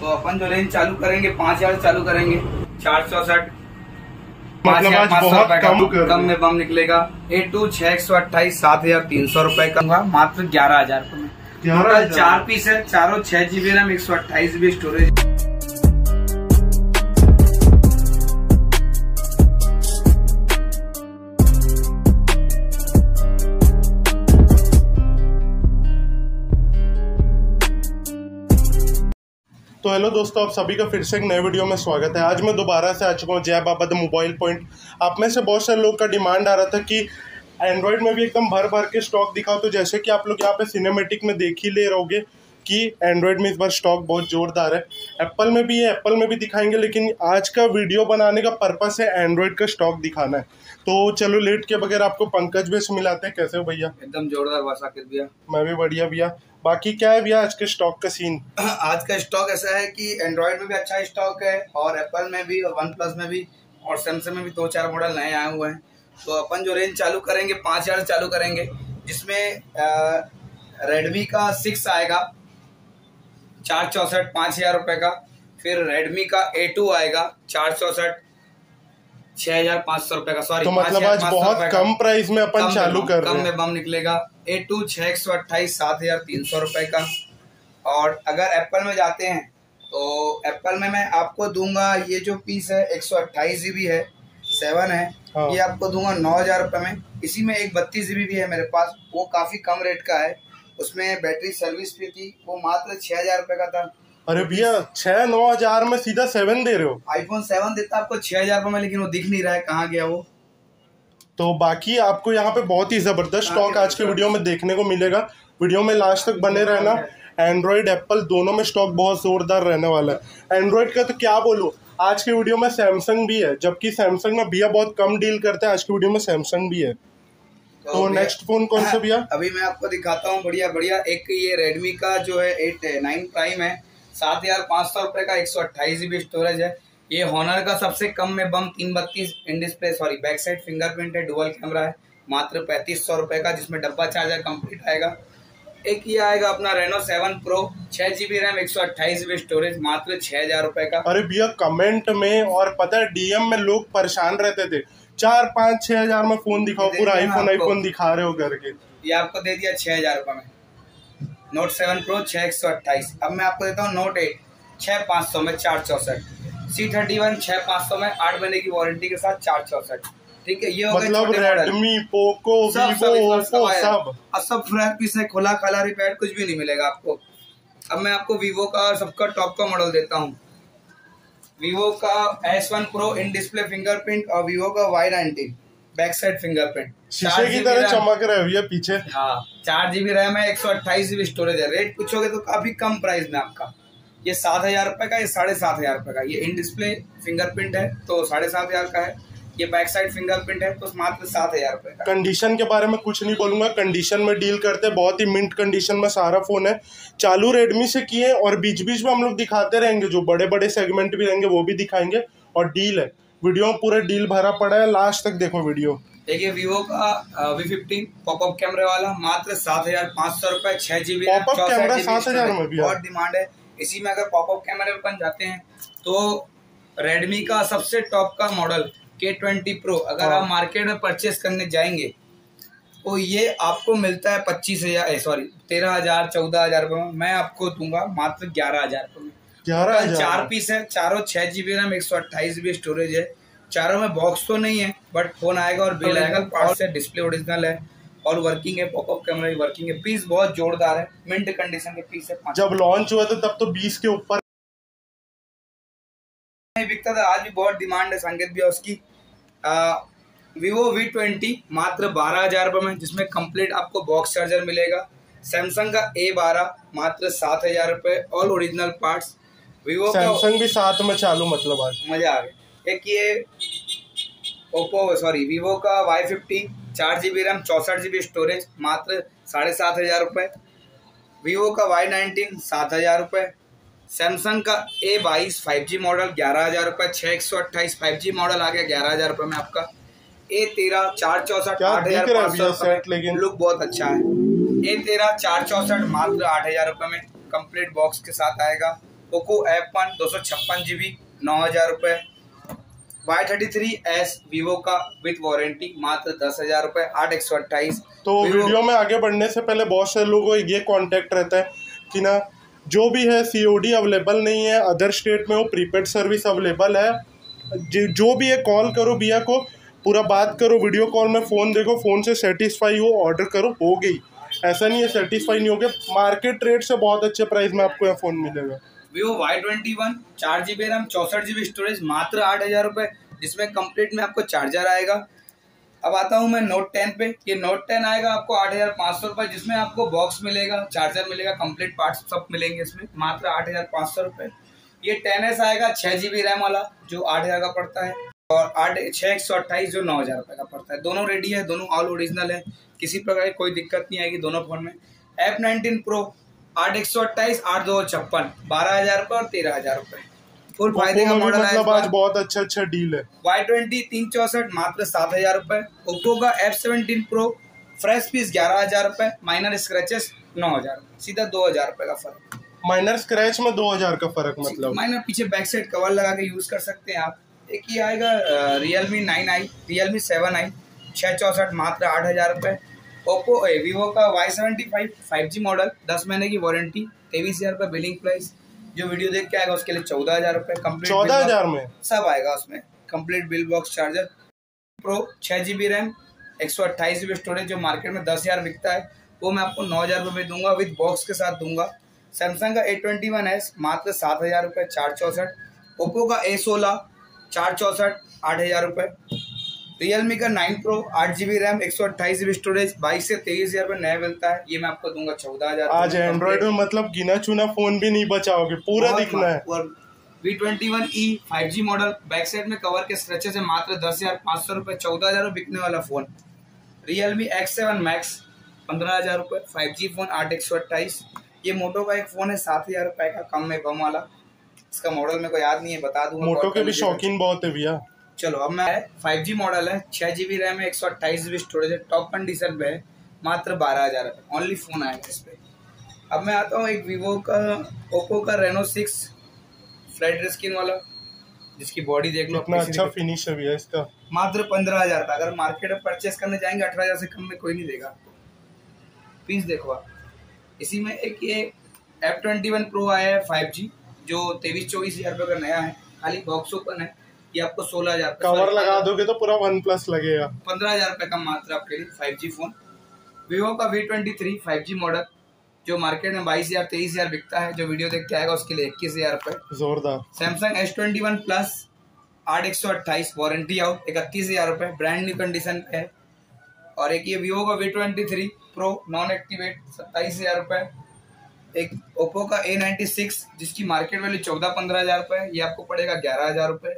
तो अपन जो रेंज चालू करेंगे पाँच हज़ार चालू करेंगे। चार चौसठ मतलब आज बहुत कम कम में बम निकलेगा। ए टू छह एक सौ अट्ठाईस सात हज़ार तीन सौ रुपये का मात्र ग्यारह हज़ार रुपये में। चार पीस है चारों छह जीबी रैम एक सौ अट्ठाईस जीबी स्टोरेज तो हेलो दोस्तों आप सभी का फिर से एक नए वीडियो में स्वागत है। आज मैं दोबारा से आ चुका हूँ जय बाबा द मोबाइल पॉइंट। आप में से बहुत सारे लोग का डिमांड आ रहा था कि एंड्रॉयड में भी एकदम भर भर के स्टॉक दिखाओ। तो जैसे कि आप लोग यहाँ पे सिनेमेटिक में देख ही ले रहोगे कि एंड्रॉयड में इस बार स्टॉक बहुत जोरदार है। एप्पल में भी है एप्पल में भी दिखाएँगे लेकिन आज का वीडियो बनाने का पर्पस है एंड्रॉयड का स्टॉक दिखाना है। तो चलो लेट के बगैर आपको पंकज भी मिलाते हैं। कैसे हो भैया? एकदम जोरदार वसा कर दिया। मैं भी बढ़िया भैया। बाकी क्या है भैया आज के स्टॉक का सीन आज का स्टॉक ऐसा है कि एंड्रॉयड में भी अच्छा स्टॉक है और एप्पल में भी और वन प्लस में भी और सैमसंग में भी दो चार मॉडल नए आए हुए हैं। तो अपन जो रेंज चालू करेंगे, पाँच हज़ार चालू करेंगे, जिसमें रेडमी का सिक्स आएगा, चार चौसठ, पाँच हज़ार रुपये का, फिर रेडमी का ए टू आएगा, चार चौसठ छः हज़ार पाँच सौ रुपये का सॉरी तो मतलब आज बहुत कम प्राइस में अपन चालू कर रहे कम में बम निकलेगा। ए टू छः एक सौ अट्ठाईस सात हज़ार तीन सौ रुपये का। और अगर एप्पल में जाते हैं तो एप्पल में मैं आपको दूँगा ये जो पीस है एक सौ अट्ठाईस जीबी है सेवन है हाँ। ये आपको दूँगा नौ हज़ार रुपये में। इसी में एक बत्तीस जीबी भी है मेरे पास वो काफ़ी कम रेट का है। उसमें बैटरी सर्विस भी थी वो मात्र छः हज़ार रुपये का था। अरे भैया छह नौ हज़ार में सीधा सेवन दे रहे हो। आईफोन सेवन देता आपको छः हज़ार रुपये में लेकिन वो दिख नहीं रहा है कहाँ गया वो? तो बाकी आपको यहाँ पे बहुत ही ज़बरदस्त स्टॉक आज के वीडियो में देखने को मिलेगा। वीडियो में लास्ट तक बने रहना। एंड्रॉयड एप्पल दोनों में स्टॉक बहुत जोरदार रहने वाला है। एंड्रॉयड का तो क्या बोलूँ? आज के वीडियो में सैमसंग भी है जबकि सैमसंग में भैया बहुत कम डील करते हैं। आज के वीडियो में सैमसंग भी है। तो नेक्स्ट फ़ोन कौन सा भैया? अभी मैं आपको दिखाता हूँ बढ़िया बढ़िया। एक ये रेडमी का जो है एट नाइन प्राइम है। सात हज़ार पाँच सौ रुपये का एक सौ अट्ठाईस जीबी स्टोरेज है। ये हॉनर का सबसे कम में बम तीन बत्तीस in display sorry back side fingerprint है डुअल कैमरा है मात्र पैंतीस सौ रुपये का जिसमें डब्बा चार्जर कंप्लीट आएगा। एक ये आएगा अपना रेनो सेवन प्रो छः जी बी रैम एक सौ अट्ठाईस जीबी स्टोरेज मात्र छः हज़ार रुपये का। अरे भैया कमेंट में और पता है डीएम में लोग परेशान रहते थे। चार पाँच छह हज़ार में फ़ोन दिखाओ पूरा आईफोन आईफोन दिखा रहे हो करके ये आपको दे दिया छः हज़ार रुपये में। नोट सेवन प्रो छः एक सौ अट्ठाईस। अब मैं आपको देता हूँ नोट एट छः पाँच सौ में चार चौसठ। सी थर्टी वन छः पाँच सौ में आठ महीने की वारंटी के साथ चार चौसठ। ठीक है ये हो मतलब रेडमी पोको सब सब वीवो सब अब सब फ्लैट पीस है खुला काला रिपेयर कुछ भी नहीं मिलेगा आपको। अब मैं आपको वीवो का और सबका टॉप का मॉडल देता हूँ। वीवो का S one pro in display fingerprint और वीवो का Y nineteen back side fingerprint. शीशे की तरह चमक रहे हो भैया पीछे। हाँ चार जीबी रैम है एक सौ अट्ठाईस जीबी स्टोरेज है। रेट पूछोगे तो काफ़ी कम प्राइस में आपका। ये सात हज़ार रुपए का ये साढ़े सात हज़ार रुपए का। ये इन डिस्प्ले फिंगरप्रिंट है तो साढ़े सात हज़ार का है। ये बैक साइड फिंगरप्रिंट है तो मात्र सात हज़ार रुपए का। कंडीशन के बारे में कुछ नहीं बोलूँगा। कंडीशन में डील करते हैं। बहुत ही मिंट कंडीशन में सारा फ़ोन है। चालू रेडमी से किए और बीच बीच में हम लोग दिखाते रहेंगे। जो बड़े बड़े सेगमेंट भी रहेंगे वो भी दिखाएँगे और डील है। वीडियो में पूरा डील भरा पड़ा है लास्ट तक देखो वीडियो। देखिए वीवो का वी फिफ्टीन पॉपअप कैमरे वाला मात्र सात हज़ार पाँच सौ रुपए छह जीबी Pop-up कैमरा 7,000 में भी बहुत डिमांड है। इसी में अगर पॉपअप कैमरे पे अपन जाते हैं तो रेडमी का सबसे टॉप का मॉडल के ट्वेंटी प्रो अगर हाँ। आप मार्केट में परचेस करने जाएँगे तो ये आपको मिलता है पच्चीस हज़ार सॉरी तेरह हज़ार चौदह हज़ार रुपये में। मैं आपको दूँगा मात्र ग्यारह हज़ार रुपये में। ग्यारह चार पीस है चारों छह जीबी रैम एक सौ अट्ठाईस जीबी स्टोरेज है। चारों में बॉक्स तो नहीं है बट फ़ोन आएगा और बिल आएगा पार्ट से डिस्प्ले ओरिजिनल है और वर्किंग है पॉपअप कैमरा भी वर्किंग है। पीस बहुत जोरदार है मिंट कंडीशन के पीस है। जब लॉन्च हुआ था तब तो बीस के ऊपर नहीं बिकता था आज भी बहुत डिमांड है संकेत भी उसकी। वीवो वी ट्वेंटी मात्र बारह हज़ार रुपये में जिसमें कंप्लीट आपको बॉक्स चार्जर मिलेगा। सैमसंग का ए बारह मात्र सात हज़ार रुपये all original parts Vivo Samsung भी साथ में चालू मतलब आज। मज़ा आ गया। एक ये ओप्पो सॉरी वीवो का वाई फिफ्टी चार जी बी रैम चौंसठ जी बी स्टोरेज मात्र साढ़े सात हज़ार रुपये वीवो का वाई नाइनटीन सात हज़ार रुपये सैमसंग का ए बाईस फाइव जी मॉडल ग्यारह हज़ार रुपये छः एक सौ अट्ठाईस फाइव जी मॉडल आ गया ग्यारह हज़ार रुपये में आपका। ए तेरह चार चौसठ आठ हज़ार पाँच लेकिन? लुक बहुत अच्छा है। ए तेरह चार चौसठ मात्र आठ हज़ार रुपये में। कंप्लीट बॉक्स के साथ आएगा। पोको एफ़ वन दो सौ छप्पन जी बी नौ हज़ार रुपये Y thirty three S Vivo का विथ वारंटी मात्र दस हज़ार रुपये आठ एक सौ अट्ठाईस। तो वीडियो में आगे बढ़ने से पहले बहुत सारे लोगों को ये कांटेक्ट रहता है कि ना जो भी है सीओडी अवेलेबल नहीं है अदर स्टेट में वो प्रीपेड सर्विस अवेलेबल है। जो भी है कॉल करो भैया को पूरा बात करो वीडियो कॉल में फ़ोन देखो फ़ोन से सेटिस्फाई हो ऑर्डर करो हो गई। ऐसा नहीं है सेटिस्फाई नहीं हो गया मार्केट रेट से बहुत अच्छे प्राइस में आपको यहाँ फ़ोन मिलेगा। वीवो वाई ट्वेंटी वन चार जी बी रैम चौसठ जी बी स्टोरेज मात्र आठ हज़ार रुपए। जिसमें कंप्लीट में आपको चार्जर आएगा। अब आता हूँ मैं नोट टेन पे। ये नोट टेन आएगा आपको आठ हज़ार पाँच सौ रुपए, जिसमें आपको बॉक्स मिलेगा चार्जर मिलेगा कंप्लीट पार्ट्स सब मिलेंगे इसमें। मात्र आठ हज़ार पाँच सौ रुपए। ये टेन एस आएगा छः जी बी रैम वाला, जो आठ हज़ार का पड़ता है। और आठ छः एक सौ अट्ठाईस, जो नौ हज़ार रुपये का पड़ता है। दोनों रेडी है, दोनों ऑल ओरिजिनल है। किसी प्रकार की कोई दिक्कत नहीं आएगी दोनों फ़ोन में। एफ़ नाइनटीन प्रो आठ एक सौ अट्ठाईस आठ दो छप्पन बारह हज़ार रुपये और तेरह हज़ार रुपये फुल फ़ायदे का मॉडल मतलब आज बहुत अच्छा अच्छा डील है। वाई ट्वेंटी तीन चौसठ मात्र सात हज़ार रुपये ओप्पो का F seventeen pro fresh piece ग्यारह हज़ार रुपये माइनर स्क्रैचेस नौ हज़ार सीधा दो हज़ार रुपये का फ़र्क। माइनर स्क्रैच में दो हज़ार का फ़र्क मतलब। माइनर पीछे बैक साइड कवर लगा के यूज़ कर सकते हैं आप। एक ही आएगा Realme nine i Realme seven i छः चौसठ मात्र आठ हज़ार रुपये ओप्पो वीवो का Y seventy five five G model दस महीने की वारंटी तेईस हज़ार रुपये बिलिंग प्राइस जो वीडियो देख के आएगा उसके लिए चौदह हज़ार रुपये कंप्लीट चौदह हज़ार में? सब आएगा उसमें। Complete bill box charger pro छः जी बी रैम एक सौ अट्ठाईस जी बी स्टोरेज जो मार्केट में दस हज़ार बिकता है वो मैं आपको नौ हज़ार रुपये दूँगा विद बॉक्स के साथ दूँगा। सैमसंग का ए ट्वेंटी वन एस मात्र सात हज़ार रुपये चार चौसठ। ओप्पो का ए सोलह चार चौसठ आठ हज़ार रुपये। रियलमी का नाइन प्रो आठ जीबी रैम एक सौ अट्ठाईस जीबी स्टोरेज बाईस से तेईस हज़ार रुपये नया मिलता है। ये मैं आपको दूँगा चौदह हज़ार आज एंड्रॉइड में मतलब गिना चुना फ़ोन भी नहीं बचाओगे पूरा दिखना है। और V twenty one E five G model back side में कवर के स्ट्रेचेस है मात्र दस हज़ार पाँच सौ रुपये चौदह हज़ार बिकने वाला phone Realme X seven max पंद्रह हज़ार रुपये फाइव जी फ़ोन आठ एक सौ अट्ठाईस। ये मोटो का एक फ़ोन है सात हज़ार रुपये का कम में कम वाला। इसका मॉडल मेरे को याद नहीं है बता दूँगा। मोटो के भी शौकीन बहुत है भैया। चलो अब मैं फाइव जी मॉडल है छः जी बी रैम है एक सौ अट्ठाईस जी बी स्टोरेज है टॉप कंडीशन पे है मात्र बारह हज़ार ओनली फ़ोन आएगा इस पर अब मैं आता हूँ एक वीवो का ओप्पो का रेनो सिक्स फ़्लाइट स्क्रीन वाला जिसकी बॉडी देख लो अपना अच्छा फिनिश है इसका। मात्र पंद्रह हज़ार का अगर मार्केट में परचेस करने जाएँगे अठारह हज़ार से कम में कोई नहीं देगा। पीस देखो आप। इसी में एक ये एफ़ ट्वेंटी वन प्रो आया है फाइव जी जो तेईस चौबीस हज़ार रुपये का नया है खाली बॉक्स ओपन है। ये आपको सोलह हज़ार कवर लगा दोगे तो पूरा वन प्लस लगेगा। पंद्रह हज़ार रुपए का मात्र आपके लिए फाइव जी फ़ोन वीवो का V twenty three five G model जो मार्केट में बाईस हज़ार तेईस हज़ार बिकता है जो वीडियो देख के आएगा उसके लिए इक्कीस हज़ार रुपए। जोरदार। Samsung S twenty one plus आठ एक सौ अट्ठाईस वारंटी आउट इकतीस हज़ार रुपए ब्रांड न्यू कंडीशन पे है। और एक ये वीवो का V twenty three pro non activate सत्ताईस हज़ार रुपए। एक ओप्पो का ए नाइन्टी सिक्स जिसकी मार्केट वैल्यू चौदह पंद्रह हज़ार रुपए ये आपको पड़ेगा ग्यारह हज़ार रुपए।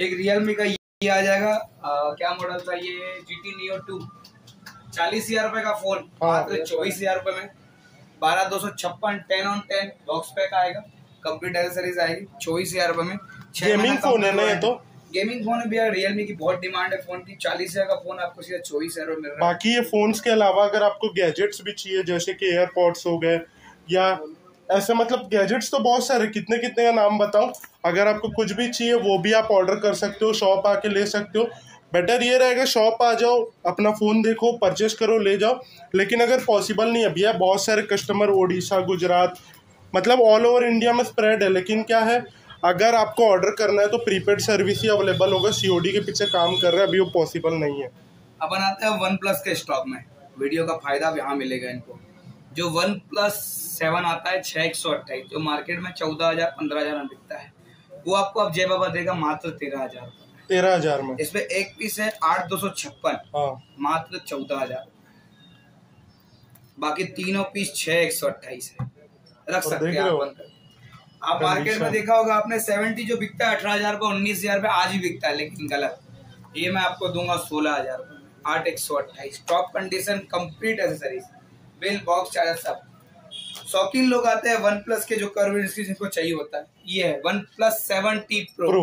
एक रियलमी का ये आ जाएगा। आ, क्या मॉडल था ये? जी टी नियो टू चालीस हज़ार रुपए का फ़ोन हाँ। मात्र चौबीस हज़ार रुपए में। बारह दो सौ छप्पन ten on ten box pack आएगा। कंप्लीट एसेसरीज आएगी चौबीस हज़ार रुपए में। गेमिंग फ़ोन है ना ये तो? गेमिंग फ़ोन है भैया रियलमी की बहुत डिमांड है फ़ोन की। चालीस हज़ार का फ़ोन आपको सीधा चौबीस हज़ार मिल रहा है। बाकी ये फोन्स के अलावा अगर आपको गैजेट्स भी चाहिए जैसे कि एयरपॉड्स हो गए या ऐसे मतलब गैजेट्स तो बहुत सारे कितने कितने का नाम बताऊँ? अगर आपको कुछ भी चाहिए, वो भी आप ऑर्डर कर सकते हो शॉप आके ले सकते हो। बेटर ये रहेगा शॉप आ जाओ, अपना फ़ोन देखो परचेस करो, ले जाओ। लेकिन अगर पॉसिबल नहीं है, बहुत सारे कस्टमर उड़ीसा गुजरात मतलब ऑल ओवर इंडिया में स्प्रेड है। लेकिन क्या है, अगर आपको ऑर्डर करना है तो प्रीपेड सर्विस ही अवेलेबल होगा। सीओडी के पीछे काम कर रहा है, अभी वो पॉसिबल नहीं है। अब आते हैं वन प्लस के स्टॉक में। वीडियो का फ़ायदा यहाँ मिलेगा इनको। जो वन प्लस सेवन आता है छः एक सौ अट्ठाईस जो मार्केट में चौदह हज़ार पंद्रह हज़ार में बिकता है वो आपको अब जय बाबा देगा मात्र तेरह हज़ार तेरह हज़ार में? इसमें एक पीस है आठ दो सौ छप्पन हाँ। मात्र चौदह हज़ार। बाकी तीनों पीस छह एक सौ अट्ठाईस है। रख सकते हैं आप आप मार्केट में देखा होगा आपने सेवेंटी जो बिकता है अठारह हज़ार रुपये उन्नीस हज़ार रुपये आज ही बिकता है लेकिन गलत। ये मैं आपको दूँगा सोलह हज़ार रुपये आठ एक सौ अट्ठाईस। Top condition complete accessories bill box charger सब। शौकीन लोग आते हैं वन प्लस के जो कर्व जिनको चाहिए होता है। ये है one plus seven T pro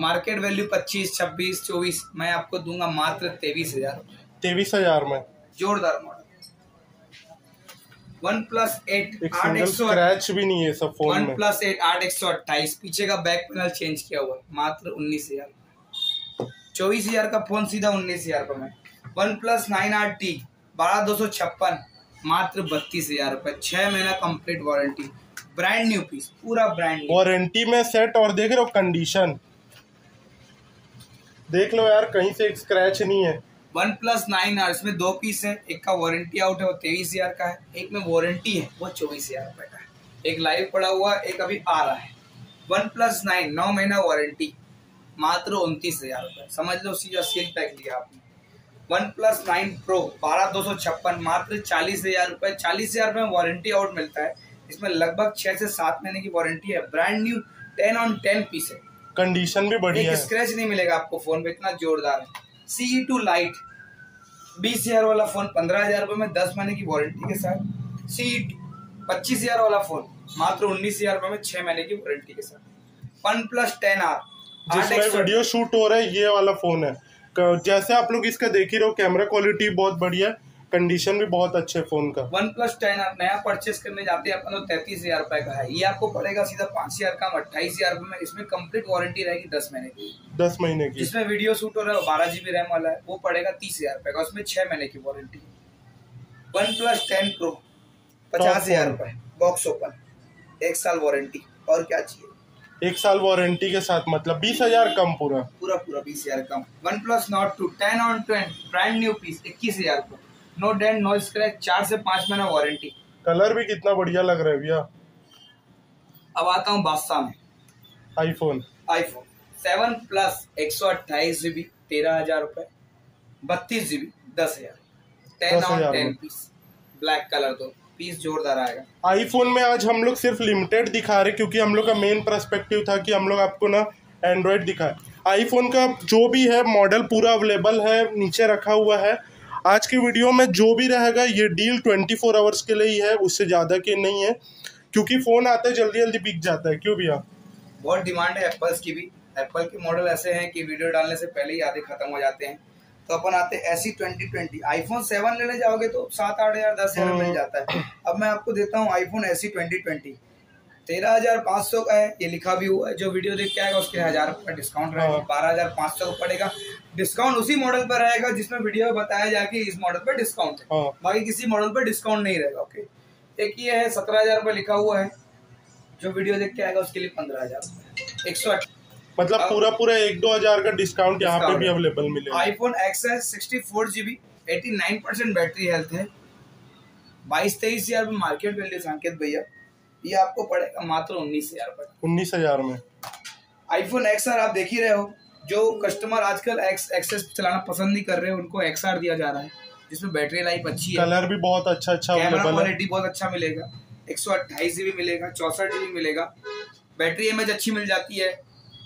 market value पच्चीस छब्बीस चौबीस। मैं आपको दूँगा मात्र तेईस हज़ार। तेईस हज़ार में। जोरदार मॉडल वन प्लस एट आठ एक सौ भी नहीं है सब फ़ोन वन प्लस एट आठ एक सौ अट्ठाईस। पीछे का बैक पैनल चेंज किया हुआ है मात्र उन्नीस हज़ार। चौबीस हज़ार का फ़ोन सीधा उन्नीस हज़ार रुपये में one plus nine R T बारह दो सौ छप्पन मात्र बत्तीस हज़ार रुपये छह महीना complete warranty brand new piece पूरा ब्रांड वारंटी में सेट और देख रहे हो कंडीशन देख लो यार कहीं से स्क्रैच नहीं है। वन प्लस नाइन आर इसमें दो पीस है एक का वारंटी आउट है वो तेईस हज़ार का है एक में वारंटी है वो चौबीस हज़ार रुपए का है। एक लाइव पड़ा हुआ एक अभी आ रहा है। वन प्लस नाइन नौ महीना वारंटी मात्र उनतीस हज़ार रुपए। समझ लो सीधा सील पैक लिया आपने। वन प्लस नाइन प्रो बारह दो सौ छप्पन मात्र चालीस हज़ार रुपए चालीस हज़ार रुपये में वारंटी आउट मिलता है। इसमें लगभग छह से सात महीने की वारंटी है। Brand new ten on ten piece है। कंडीशन भी बढ़िया है। स्क्रैच नहीं मिलेगा आपको फ़ोन पे इतना जोरदार है। सी टू लाइट बीस हज़ार वाला फ़ोन पंद्रह हज़ार रुपए में दस महीने की वारंटी के साथ। सी पच्चीस हज़ार वाला फ़ोन मात्र उन्नीस हज़ार रुपए में छह महीने की वारंटी के साथ। वन प्लस टेन आर जिसमें वीडियो शूट हो रहा है ये वाला फ़ोन है। जैसे आप लोग इसका देख ही रहो कैमरा क्वालिटी बहुत बढ़िया कंडीशन भी बहुत अच्छे फ़ोन का। वन प्लस टेन नया परचेस करने जाते हैं अपन तो तैतीस हज़ार रुपए का है। ये आपको पड़ेगा सीधा पाँच हज़ार का अट्ठाईस हज़ार रुपए में। इसमें कंप्लीट वारंटी रहेगी दस महीने की। दस महीने की। जिसमें वीडियो शूट हो रहा है बारह जीबी रैम वाला है वो पड़ेगा तीस हज़ार रुपए का उसमें छह महीने की warranty one plus ten pro पचास हज़ार रुपए बॉक्स ओपन एक साल वारंटी और क्या चाहिए? एक साल वारंटी के साथ मतलब बीस हज़ार कम पूरा। पूरा पूरा बीस हज़ार कम। One plus Nord two ten on ten brand new piece इक्कीस हज़ार रुपए नो डेंट नो स्क्रैच चार से पाँच महीना वारंटी। कलर भी कितना बढ़िया लग रहा है भैया। अब आता हूँ बादशाह में। आईफोन आईफोन सेवन प्लस एक सौ अट्ठाईस जीबी तेरह हज़ार रुपए। बत्तीस जीबी दस हज़ार। Ten on ten piece black colour तो पीस जोरदार आएगा। आईफोन में आज हम लोग सिर्फ़ लिमिटेड दिखा रहे क्योंकि हम लोग का मेन परस्पेक्टिव था कि हम लोग आपको ना एंड्रॉयड दिखाए। आईफोन का जो भी है मॉडल पूरा अवेलेबल है नीचे रखा हुआ है। आज की वीडियो में जो भी रहेगा ये डील ट्वेंटी फोर आवर्स के लिए ही है उससे ज़्यादा के नहीं है क्योंकि फ़ोन आता है जल्दी जल्दी बिक जाता है। क्यों भैया? बहुत डिमांड है एप्पल्स की भी। एप्पल के मॉडल ऐसे हैं कि वीडियो डालने से पहले ही आधे खत्म हो जाते हैं। तो अपन आते ऐसी ट्वेंटी ट्वेंटी आईफोन सेवन लेने जाओगे तो सात आठ हज़ार दस हज़ार मिल जाता है। अब मैं आपको देता हूँ आईफोन ऐसी ट्वेंटी ट्वेंटी तेरह हज़ार पाँच सौ का है ये लिखा भी हुआ है। जो वीडियो देख के आएगा उसके हज़ार का डिस्काउंट रहेगा। हाँ। बारह हज़ार पाँच सौ पड़ेगा। डिस्काउंट उसी मॉडल पर रहेगा जिसमें वीडियो में बताया जाए कि इस मॉडल पर डिस्काउंट है। हाँ। बाकी किसी मॉडल पर डिस्काउंट नहीं रहेगा ओके एक ये है सत्रह हज़ार रुपये लिखा हुआ है। जो वीडियो देख के आएगा उसके लिए पंद्रह हज़ार। एक सौ मतलब पूरा पूरा एक दो हज़ार का डिस्काउंट यहाँ पे भी है। अवेलेबल मिलेगा। IPhone XS sixty four GB eighty nine percent battery health है। बाईस तेईस हज़ार में मार्केट वैल्यू संकेत भैया। ये आपको पड़ेगा मात्र उन्नीस हज़ार उन्नीस हज़ार में। आईफोन एक्सआर आप देख ही रहे हो। जो कस्टमर आजकल एक्स एक्सेस चलाना पसंद नहीं कर रहे उनको एक्सआर दिया जा रहा है जिसमें बैटरी लाइफ अच्छी है। कलर भी बहुत अच्छा अच्छा कैमरा क्वालिटी बहुत अच्छा मिलेगा। एक सौ अट्ठाईस जीबी मिलेगा चौसठ जीबी मिलेगा। बैटरी एमएच अच्छी मिल जाती है।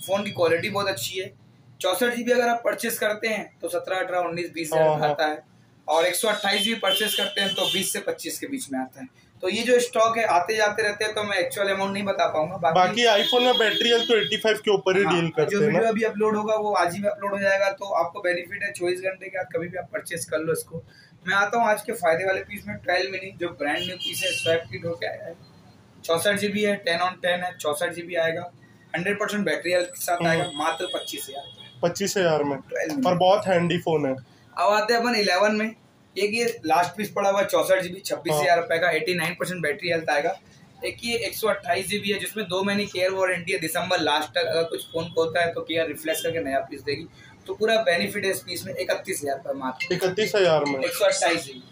फ़ोन की क्वालिटी बहुत अच्छी है। चौसठ जीबी अगर आप परचेस करते हैं तो सत्रह अठारह उन्नीस बीस हाँ, हज़ार हाँ। आता है। और एक सौ अट्ठाईस जीबी परचेस करते हैं तो बीस से पच्चीस के बीच में आता है। तो ये जो स्टॉक है आते जाते रहते हैं तो मैं एक्चुअल अमाउंट नहीं बता पाऊँगा। बाकी बाकी आईफोन में बैटरी हेल्थ तो 85 के ऊपर ही हाँ, डील करते हैं जो वीडियो अभी अपलोड होगा वो आज ही में अपलोड हो जाएगा तो आपको बेनिफिट है चौबीस घंटे के बाद कभी भी आप परचेस कर लो इसको। मैं आता हूँ आज के फ़ायदे वाले पीस में ट्वेल्व मिनी जो ब्रांड न्यू पीस है स्वैप किट होके आया है। चौसठ जीबी है टेन ऑन टेन है चौसठ जीबी आएगा। हंड्रेड परसेंट बैटरी के साथ आएगा मात्र पच्चीस हज़ार पच्चीस हज़ार में। और बहुत हैंडी फ़ोन है। अब आते हैं अपन इलेवन में। एक ये लास्ट पीस पड़ा हुआ चौसठ जीबी छब्बीस हज़ार रुपए का eighty nine percent battery health आएगा। एक ये एक सौ अट्ठाईस जीबी है जिसमें दो महीने केयर वारंटी है दिसंबर लास्ट तक अगर कुछ फ़ोन होता है तो केयर रिफ्लेक्स करके नया पीस देगी। तो पूरा बेनिफिट है इस पीस में इकतीस हज़ार रुपये मात्र। इकतीस हज़ार में। एक सौ अट्ठाईस जीबी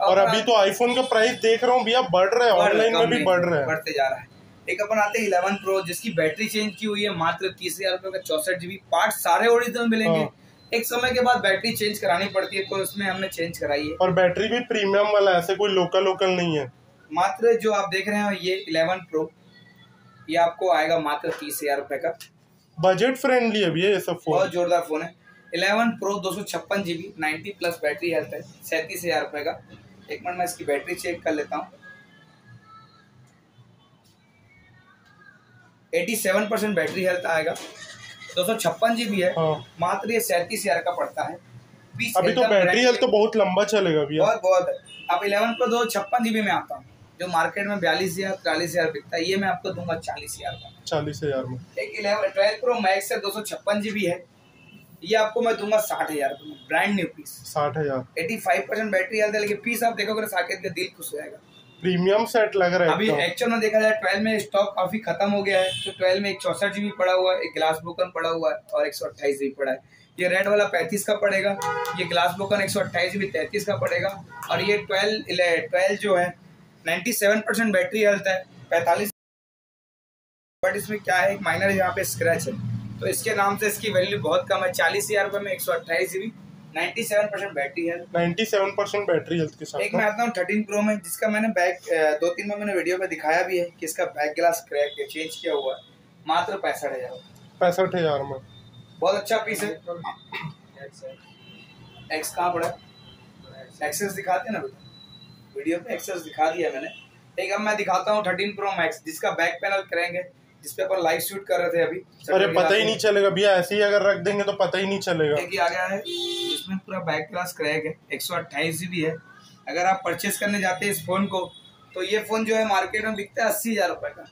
और अभी तो आईफोन का प्राइस देख रहा हूँ भैया बढ़ रहा है ऑनलाइन में भी बढ़ रहा है। बढ़ते जा रहा है। एक अपन आते हैं इलेवन प्रो जिसकी बैटरी चेंज की हुई है मात्र तीस हज़ार रुपए का चौसठ जीबी पार्ट सारे ओरिजिनल मिलेंगे। हाँ। एक समय के बाद बैटरी चेंज करानी पड़ती है तो उसमें हमने चेंज कराई है। और बैटरी भी प्रीमियम वाला है, ऐसे कोई लोकल लोकल नहीं है। मात्र जो आप देख रहे हैं ये इलेवन प्रो ये आपको आएगा मात्र तीस हज़ार रुपए का। बजट फ्रेंडली है भैया ये सब फ़ोन बहुत जोरदार फ़ोन है। इलेवन प्रो दो सौ छप्पन GB ninety plus battery health है सैंतीस हज़ार रुपए का। एक मिनट मैं इसकी बैटरी चेक कर लेता हूँ। Eighty seven percent battery health आएगा। दो सौ छप्पन जी जीबी है। हाँ। मात्र ये सैंतीस हज़ार का पड़ता है। अभी तो बैटरी हेल्थ तो बहुत लंबा चलेगा भैया। बहुत बहुत। अब इलेवन प्रो दो छप्पन जीबी में आता हूँ। जो मार्केट में बयालीस हज़ार चालीस हज़ार बिकता है ये मैं आपको दूँगा चालीस हज़ार का। चालीस हज़ार में। एक इलेवन ट्वेल्व प्रो मैक्स है दो सौ छप्पन जीबी है। ये आपको मैं दूँगा साठ हज़ार में ब्रांड न्यू पीस। साठ हज़ार। Eighty five percent battery health है लेकिन पीस आप देखोगे तो साकेत का दिल खुश हो जाएगा। प्रीमियम सेट लग रहा है अभी एक्चुअल में देखा जाए ट्वेल्व में स्टॉक काफ़ी खत्म हो गया है तो ट्वेल्व में एक चौसठ जीबी पड़ा हुआ है एक ग्लास ब्रोकन पड़ा हुआ है और एक सौ अट्ठाईस जीबी पड़ा है। ये रेड वाला पैंतीस का पड़ेगा ये ग्लास ब्रोकन एक सौ अट्ठाईस जीबी तैतीस का पड़ेगा और ये ट्वेल्व ट्वेल्व जो है ninety seven percent battery health है पैंतालीस बट इसमें क्या है एक माइनर यहाँ पे स्क्रैच है। तो इसके नाम से इसकी वैल्यू बहुत कम है चालीस हज़ार रुपये में एक सौ अट्ठाईस GB ninety seven percent battery है 97 परसेंट बैटरी हेल्थ के साथ एक मैं आता हूँ थर्टीन प्रो में जिसका मैंने बैक दो तीन में मैंने वीडियो में दिखाया भी है कि इसका बैक ग्लास क्रैक है चेंज किया हुआ है। मात्र पैंसठ हज़ार। पैंसठ हज़ार में। बहुत अच्छा पीस है। एक्स कहाँ पड़ा? एक्सेस दिखाते ना वीडियो पे एक्सेस दिखा दिया मैंने। एक अब मैं दिखाता हूँ थर्टीन प्रो मैक्स जिसका बैक पैनल करेंगे जिसपे अपन लाइव शूट कर रहे थे अभी अरे पता ही नहीं चलेगा भैया ऐसे ही अगर रख देंगे तो पता ही नहीं चलेगा। एक ही आ गया है। इसमें पूरा बैक ग्लास क्रैक है एक सौ अट्ठाईस जीबी है। अगर आप परचेस करने जाते हैं इस फ़ोन को तो ये फ़ोन जो है मार्केट में बिकता है अस्सी हज़ार रुपए का।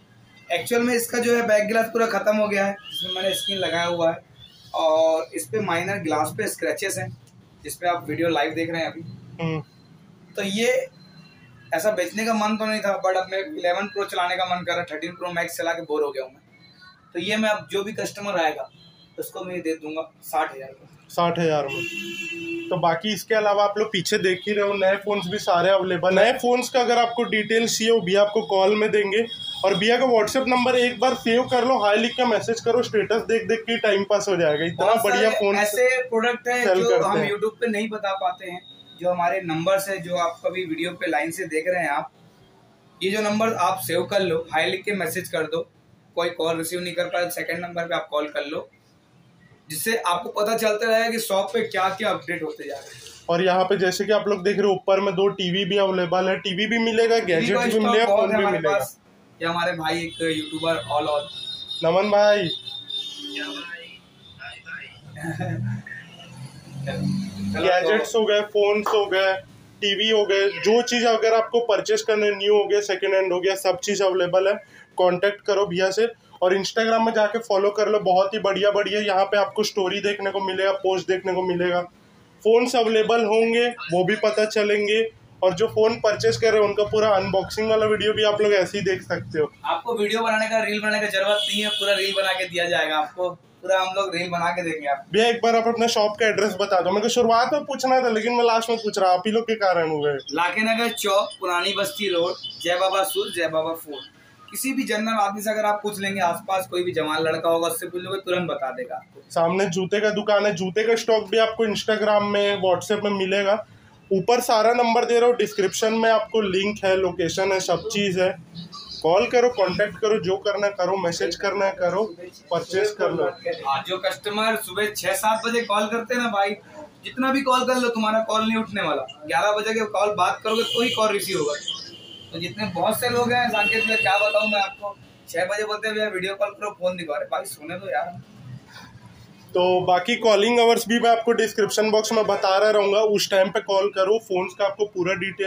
एक्चुअल में इसका जो है बैक ग्लास पूरा खत्म हो गया है इसमें मैंने स्क्रीन लगाया हुआ है। और इस पे माइनर ग्लास पे स्क्रैचेस हैं जिसपे आप वीडियो लाइव देख रहे हैं अभी। हम्म, तो ये ऐसा बेचने का मन तो नहीं था बट अब मैं इलेवन प्रो चलाने का मन कर रहा है थर्टीन प्रो मैक्स चला के बोर हो गया हूँ मैं। तो ये मैं अब जो भी कस्टमर आएगा उसको मैं दे दूँगा साठ हज़ार साठ हज़ार में। तो बाकी इसके अलावा आप लोग पीछे देख ही रहे हो नए फोन्स भी सारे अवेलेबल नए फोन्स का अगर आपको डिटेल्स चाहिए वो भैया आपको कॉल में देंगे। और भैया का व्हाट्सएप नंबर एक बार सेव कर लो हाई लिख के मैसेज करो स्टेटस देख देख के टाइम पास हो जाएगा। इतना बढ़िया फ़ोन ऐसे प्रोडक्ट है जो हम यूट्यूब पे नहीं बता पाते हैं। जो हमारे नंबर है जो आप कभी वीडियो पे लाइन से देख रहे हैं आप ये जो नंबर आप सेव कर लो हाई लिख के मैसेज कर दो कोई कॉल रिसीव नहीं कर पाए सेकंड नंबर पे आप कॉल कर लो जिससे आपको पता चलता रहेगा कि शॉप पे क्या क्या अपडेट होते जा रहे हैं। और यहाँ पे जैसे कि आप लोग देख रहे हो ऊपर में दो टीवी भी अवेलेबल है टीवी भी मिलेगा गैजेट भी मिलेगा फ़ोन भी मिलेगा। ये हमारे भाई एक यूट्यूबर ऑल ऑल नमन भाई? गैजेट्स हो गए फोन्स हो गए टीवी हो गए जो चीज़ अगर आपको परचेस करने न्यू हो गया सेकेंड हैंड हो गया सब चीज़ अवेलेबल है कांटेक्ट करो भैया से और इंस्टाग्राम में जाके फॉलो कर लो बहुत ही बढ़िया बढ़िया यहाँ पे आपको स्टोरी देखने को मिलेगा पोस्ट देखने को मिलेगा। फोन्स अवेलेबल होंगे वो भी पता चलेंगे और जो फ़ोन परचेस कर रहे हैं उनका पूरा अनबॉक्सिंग वाला वीडियो भी आप लोग ऐसे ही देख सकते हो। आपको वीडियो बनाने का रील बनाने का ज़रूरत नहीं है पूरा रील बना के दिया जाएगा आपको। पूरा हम लोग रील बना के देंगे आपको। भैया एक बार आप अपना शॉप का एड्रेस बता दो। मेरे को शुरुआत में पूछना था लेकिन मैं लास्ट में पूछ रहा आप ही लोग के कारण हुए। लाके नगर चौक पुरानी बस्ती रोड जय बाबा सूर जय बाबा फूल किसी भी जनरल आदमी से अगर आप पूछ लेंगे आसपास कोई भी जवान लड़का होगा उससे पूछ लोगे तुरंत बता देगा आपको। सामने जूते का दुकान है। जूते का स्टॉक भी आपको इंस्टाग्राम में व्हाट्सएप में मिलेगा। ऊपर सारा नंबर दे रहा हूँ। डिस्क्रिप्शन में आपको लिंक है लोकेशन है सब चीज़ है। कॉल करो कांटेक्ट करो जो करना करो मैसेज करना करो परचेज कर लो हाँ जो कस्टमर सुबह छह सात बजे कॉल करते हैं ना भाई जितना भी कॉल कर लो तुम्हारा कॉल नहीं उठने वाला। ग्यारह बजे के कॉल बात करोगे तो ही कॉल रिसीव होगा तो जितने बहुत से लोग हैं सांकेत में क्या बताऊँ मैं आपको? छह बजे बोलते हैं भैया वीडियो कॉल करो फ़ोन दिखा रहे भाई सुने दो यार। तो बाकी कॉलिंग आवर्स भी मैं आपको डिस्क्रिप्शन बॉक्स में बता रहा रहूँगा। उस टाइम पे कॉल करो फोन्स का आपको पूरा डिटेल